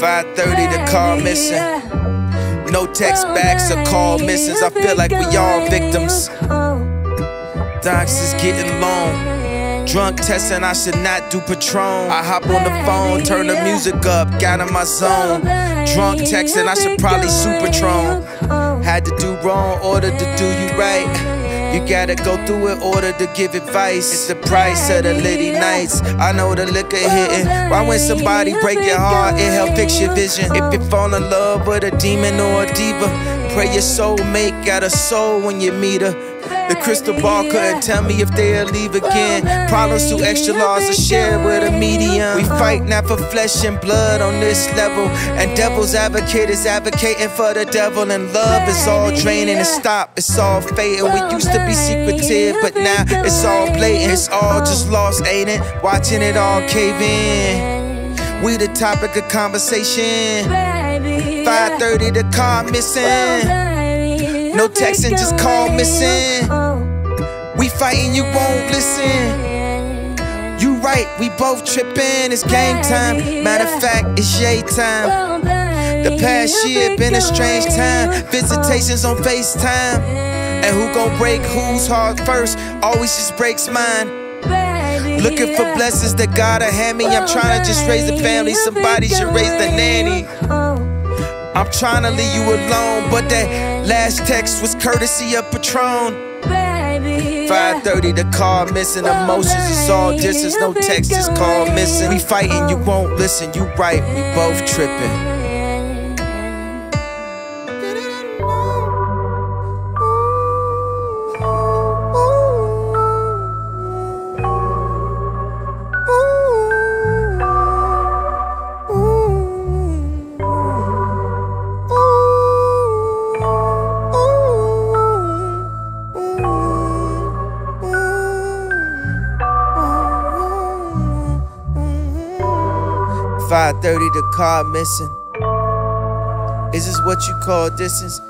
5:30, the car missing. No text backs or call misses. I feel like we all victims. Docs is getting long. Drunk testing, I should not do Patron. I hop on the phone, turn the music up, got in my zone. Drunk texting, I should probably Superdrone. Had to do wrong, order to do you right. You gotta go through it order to give advice. It's the price of the litty nights. I know the liquor hitting. Why when somebody break your heart, it help fix your vision. If you fall in love with a demon or a diva, pray your soulmate got a soul when you meet her. The crystal ball couldn't tell me if they'll leave again. Problems too extra laws are shared with a medium. We fight not for flesh and blood on this level. And devil's advocate is advocating for the devil. And love is all draining and stop. It's all fading. We used to be secretive, but now it's all blatant. It's all just lost, ain't it? Watching it all cave in. We the topic of conversation. 5:30, the car missing. No texting, just call missing. We fighting, you won't listen. You right, we both tripping. It's game time. Matter of fact, it's yay time. The past year been a strange time. Visitations on FaceTime. And who gon' break whose heart first? Always just breaks mine. Looking for blessings that God will hand me. I'm trying to just raise a family. Somebody should raise the nanny. I'm trying to leave you alone, but that last text was courtesy of Patron. 5:30, the car missing emotions. It's all distance, no text, just call missing. We fighting, you won't listen. You right, we both tripping. 5:30, the car missing. Is this what you call distance?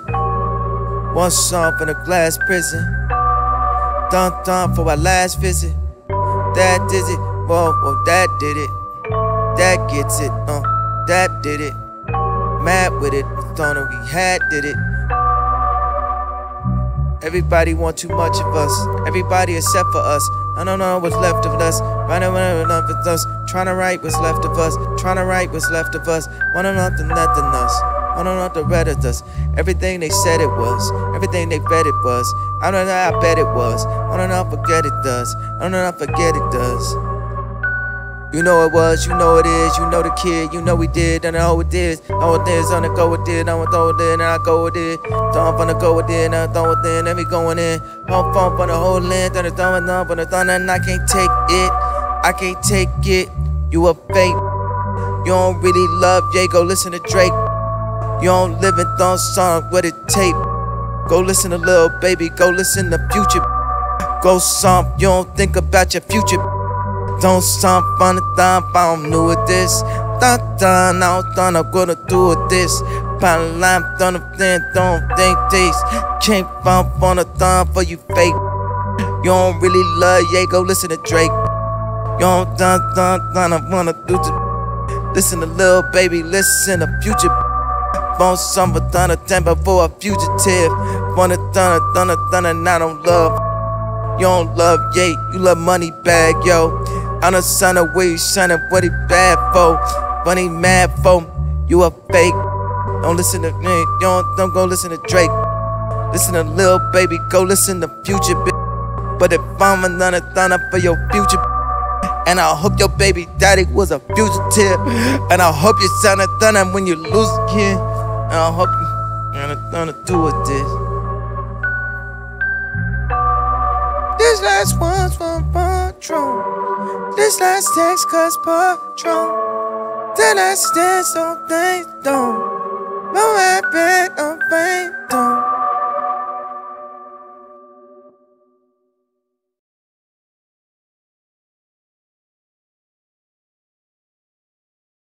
One song from the glass prison. Dun dun for our last visit. That did it. Whoa, whoa, that did it. That gets it. Uh, that did it. Mad with it. Thought we had did it. Everybody want too much of us. Everybody except for us. I don't know what's left of us. Running enough of us. Trying to write what's left of us. Trying to write what's left of us. Wanna nothing nothing us. Know the red of us. Everything they said it was. Everything they bet it was. I don't know. I bet it was. Wanna not know, forget it does. I don't know. I forget it does. You know it was, you know it is, you know the kid, you know we did, and I know it is. Know it is, on the go with it, I'm throw it in, and I go with it. Thump on the go with it, and I throw it in, and we going in. Hump, hump on the whole length, and the thumb and I can't take it. I can't take it. You a fake. You don't really love Jay, go listen to Drake. You don't live in thumb song with a tape. Go listen to Lil Baby, go listen to Future. Go some, you don't think about your future. Don't stop on the time, I'm new with this. Dun dun, I don't think I'm gonna do with this. Pound line, done a thing, don't think this. Can't find on the thumb for you fake. You don't really love Ye, go listen to Drake. You don't dun dun dun, I wanna do to listen to Lil Baby, listen to Future. Phone summer, done a temper for a fugitive. Wanna a dun a and I don't love. You don't love Ye, you love money bag, yo. I'm the son of where you shining, what he bad for. Funny mad for, you a fake. Don't listen to me, don't, don't go listen to Drake. Listen to Lil Baby, go listen to Future, bitch. But if I'm another thunder for your future, and I hope your baby daddy was a fugitive. And I hope you sound a thunder when you lose a kid. And I hope you and a thunder do with this. This last one's from Patron. This last text cause patron. Then I stand so they don't. No, I've been on vain, don't.